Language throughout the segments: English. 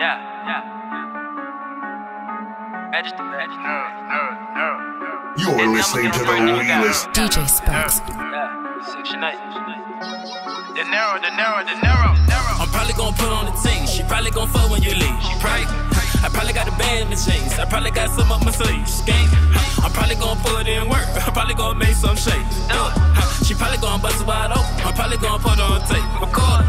Yeah, yeah. Register, register. You're listening to the realest. DJ Sparks. Yeah, section 8. De Niro, De Niro, De Niro, Niro. I'm probably gonna put on the team. She probably gonna fuck when you leave. She probably, I probably got a band in the jeans. I probably got some up my sleeves. Gang. I'm probably gonna put in work. I'm probably gonna make some shake. Do it. She probably gonna bust it wide open. I'm probably gonna put on tape. Record.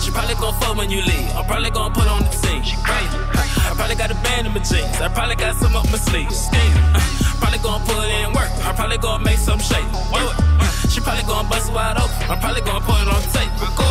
She probably gonna fuck when you leave. I'm probably gonna put on the team. She crazy. I probably got a band in my jeans. I probably got some up my sleeves. Gang. Uh, probably gonna put in work. I'm probably gonna make some. Do it. Uh, she probably gonna bust it wide open. I'm probably gonna put it on tape. Record.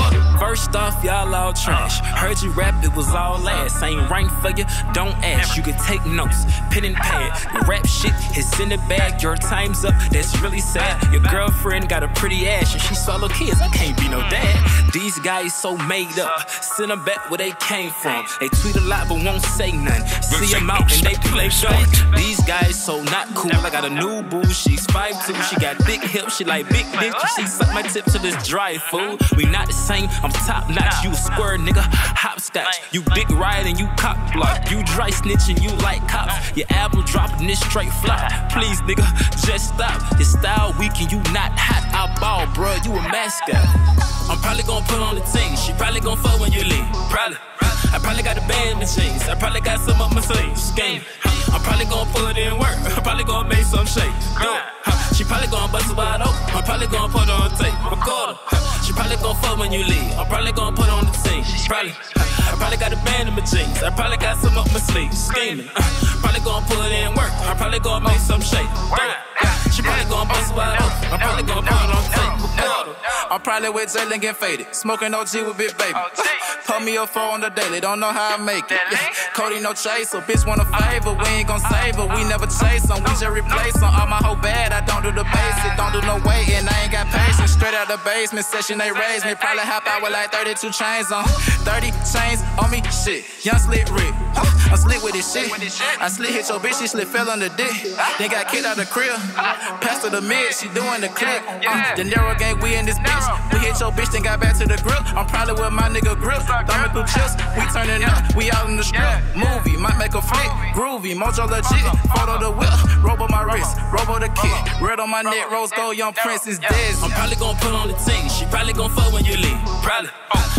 First off, y'all all trash. Heard you rap, it was all ass. Ain't right for you, don't ask. You can take notes, pen and pad. The rap shit is in the bag. Your time's up, that's really sad. Your girlfriend got a pretty ass and she swallow kids. I can't be no dad. These guys so made up. Send them back where they came from. They tweet a lot but won't say nothing. See them out and they play short. These guys so not cool. I got a new boo, she's 5'2. She got big hips, she like big dick. She suck my tip to this dry food. We not the same, I'm top notch. You a square nigga, hopscotch. You dick ride and you cock block. You dry snitching, you like cops. Your album dropping this straight flop. Please, nigga, just stop. Your style weak and you not hot. I ball, bro. you a mascot. I'm probably gonna put on the team. She probably gonna fuck when you leave. Probably. I probably got a band in jeans. I probably got some up my sleeves. Game. I'm probably gonna put in work. I'm probably gonna make some shake. Do it. She probably gonna bust it wide open. I'm probably gonna put on tape. Probably gonna fuck when you leave. I'm probably gonna put on the team. Probably. I probably got a band in my jeans. I probably got some up my sleeves. Scheming. Uh, probably gonna put in work. I'm probably gonna make some it. She probably gonna bust it wide open. I'm probably gonna put on. I'm probably with Jalen getting faded. Smoking OG with Big Baby. Pull me a four on the daily, don't know how I make it. Yeah. Cody no chaser, bitch want a favor. We ain't gon' save her, we never chase them, we just replace them. All my whole bad, I don't do the basic, don't do no waiting, I ain't got patience. Straight out the basement session, they raised me. Probably hop out with like 32 chains on. 30 chains on me, shit. Young slit Rick. I'm slick with this shit. I slit hit your bitch, she slid fell on the dick. Then got kicked out the crib. Passed her the mid, she doing the clip. Uh, De Niro gang, we in this bitch. We hit your bitch, then got back to the grill. I'm probably with my nigga grip. Thumbing through chips, we turning up. We out in the strip. Movie, might make a flick. Groovy, mojo legit. Photo the whip, robo my wrist, robo the kick. Red on my neck, rose gold, young prince is dead. I'm probably gonna put on the team. She probably gonna fuck when you leave. Probably.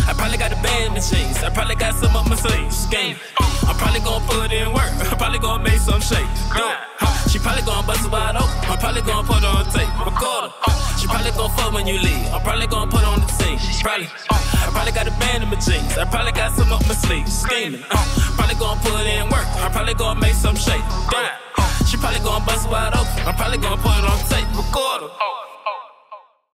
I probably got a band in jeans. I probably got some up my sleeves. Game. Probably gonna put in work. I'm probably gonna make some shake. She probably gonna bust it wide open. I'm probably gonna put on tape. Record her. She probably gonna fuck when you leave. I'm probably gonna put on the team. Probably. I probably got a band in my jeans. I probably got some up my sleeves. Scheming. Probably gonna put in work. I'm probably gonna make some shake. She probably gonna bust it wide open. I'm probably gonna put it on tape. Record her.